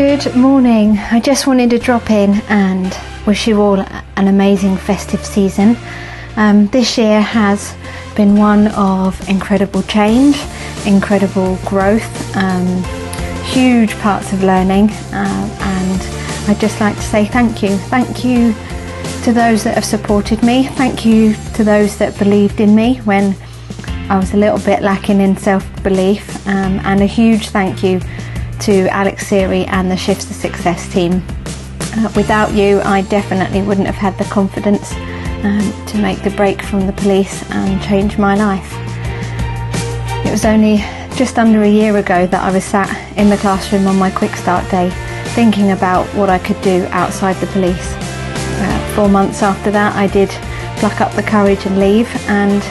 Good morning. I just wanted to drop in and wish you all an amazing festive season. Um, this year has been one of incredible change, incredible growth, um, huge parts of learning, uh, and I'd just like to say thank you. Thank you to those that have supported me. Thank you to those that believed in me when I was a little bit lacking in self belief, um, and a huge thank you to Alex Seery and the Shifts to Success team. Uh, without you, I definitely wouldn't have had the confidence um, to make the break from the police and change my life. It was only just under a year ago that I was sat in the classroom on my quick start day thinking about what I could do outside the police. Uh, four months after that, I did pluck up the courage and leave, and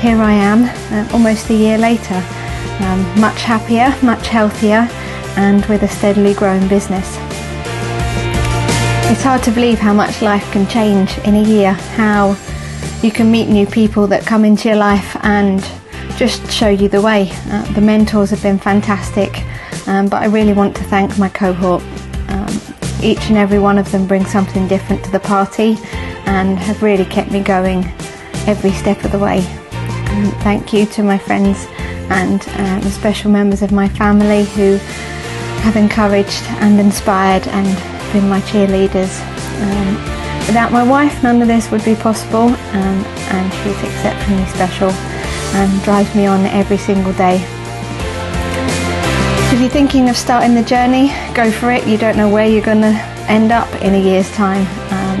here I am, uh, almost a year later, um, much happier, much healthier, and with a steadily growing business. It's hard to believe how much life can change in a year, how you can meet new people that come into your life and just show you the way. Uh, the mentors have been fantastic, um, but I really want to thank my cohort. Um, each and every one of them brings something different to the party and have really kept me going every step of the way. Um, thank you to my friends and uh, special members of my family who have encouraged and inspired and been my cheerleaders. Um, without my wife, none of this would be possible, um, and she's exceptionally special and drives me on every single day. If you're thinking of starting the journey, go for it. You don't know where you're going to end up in a year's time, um,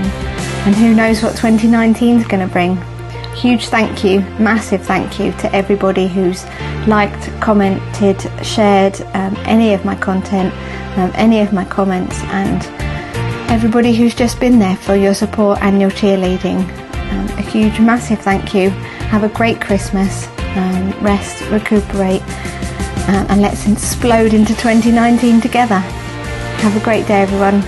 and who knows what 2019 is going to bring. Huge thank you, massive thank you to everybody who's liked, commented, shared um, any of my content, um, any of my comments, and everybody who's just been there for your support and your cheerleading. Um, a huge, massive thank you. Have a great Christmas. Um, rest, recuperate, uh, and let's explode into 2019 together. Have a great day, everyone.